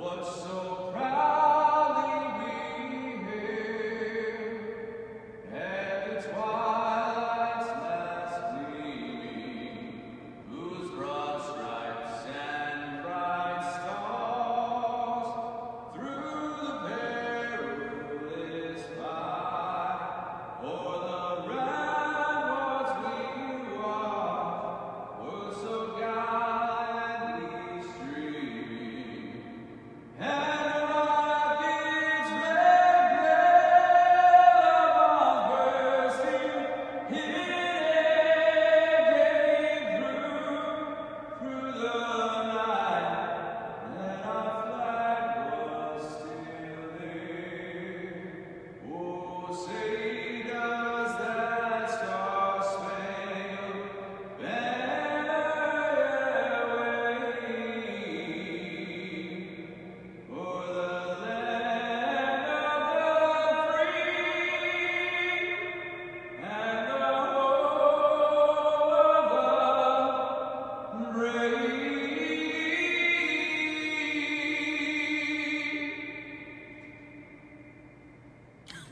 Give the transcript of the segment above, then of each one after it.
Whatso Oh.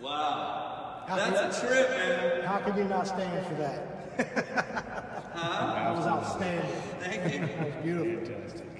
Wow. How That's a trip, man. How could you not stand for that? Huh? That was outstanding. Thank you. That was beautiful.